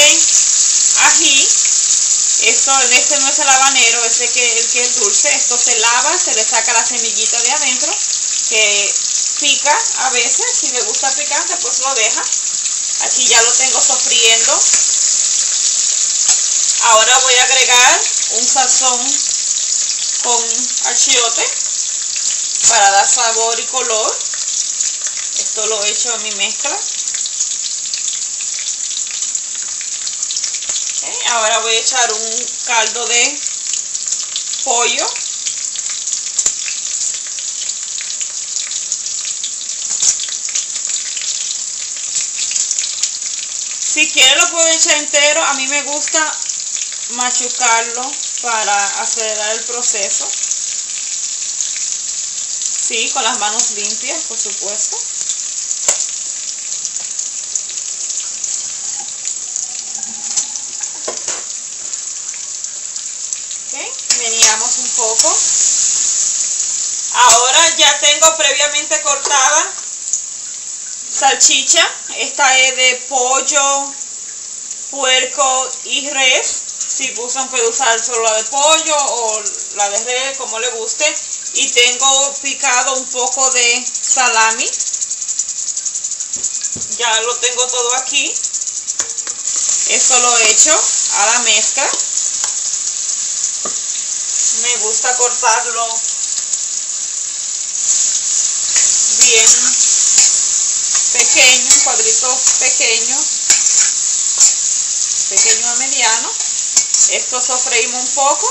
ají. Esto, este no es el habanero, este que, el que es dulce. Esto se lava, se le saca la semillita de adentro, que pica a veces. Si le gusta picante, pues lo deja. Aquí ya lo tengo sofriendo. Ahora voy a agregar un sazón con achiote para dar sabor y color. Esto lo he hecho en mi mezcla. Ahora voy a echar un caldo de pollo. Si quiere lo puedo echar entero. A mí me gusta machucarlo para acelerar el proceso. Sí, con las manos limpias, por supuesto. Veníamos un poco. Ya tengo previamente cortada salchicha. Esta es de pollo, puerco y res. Si usan puede usar solo la de pollo o la de res, como le guste. Y tengo picado un poco de salami. Ya lo tengo todo aquí. Esto lo he hecho a la mezcla me gusta cortarlo pequeño, cuadritos pequeños, pequeño a mediano. Esto sofreímos un poco.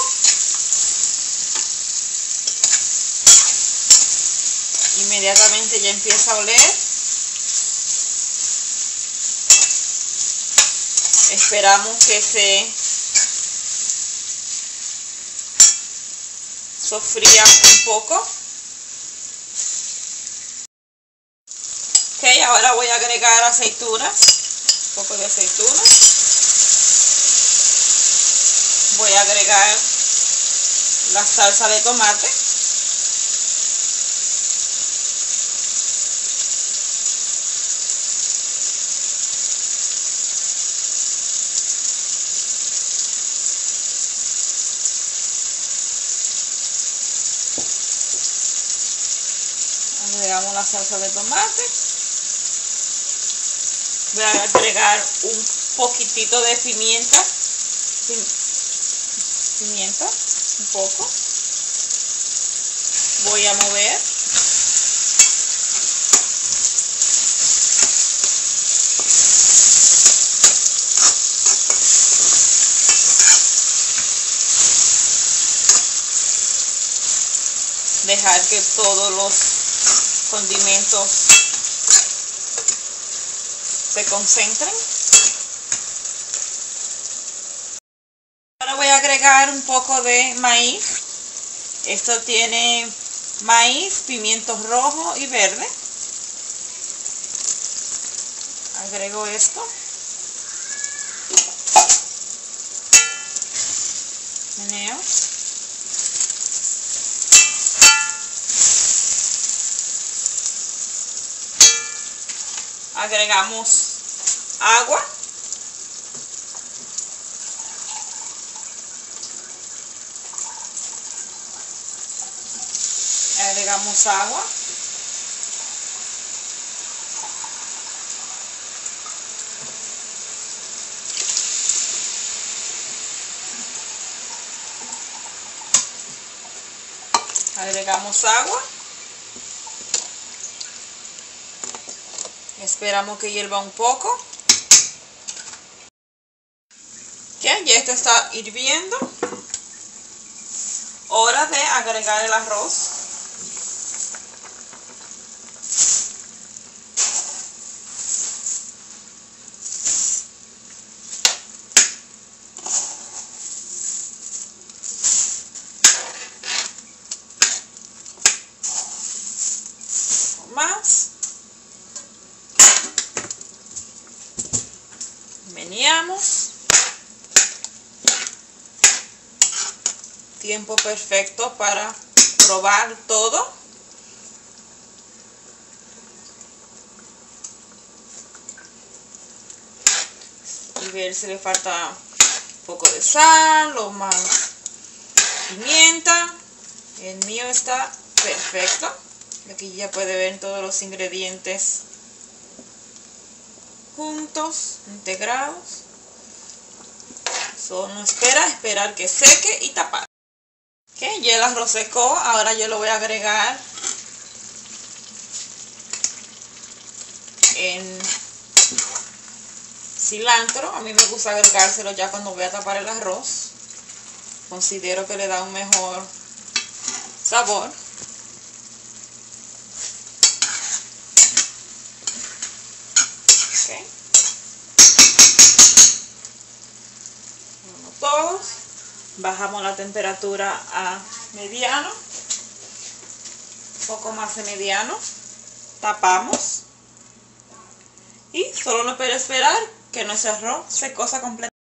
Inmediatamente ya empieza a oler. Esperamos que se sofría un poco. Ok, ahora voy a agregar aceitunas, un poco de aceituna. Voy a agregar la salsa de tomate. agregamos la salsa de tomate voy a agregar un poquitito de pimienta. Pimienta un poco. Voy a mover. Dejar que todos los condimentos se concentren. Ahora voy a agregar un poco de maíz. Esto tiene maíz, pimientos rojos y verde. Agrego esto. Agregamos agua. Agregamos agua. Agregamos agua Esperamos que hierva un poco. Ya, ya esto está hirviendo. Hora de agregar el arroz. Más. Veníamos. Tiempo perfecto para probar todo. y ver si le falta un poco de sal o más pimienta. El mío está perfecto. Aquí ya puede ver todos los ingredientes juntos, integrados. Solo espera, esperar que seque y tapar. Ok, ya el arroz secó, ahora yo lo voy a agregar en cilantro. A mí me gusta agregárselo ya cuando voy a tapar el arroz. Considero que le da un mejor sabor. todos. Bajamos la temperatura a mediano. Poco más de mediano. Tapamos. Y solo nos puede esperar que nuestro arroz se cosa completamente.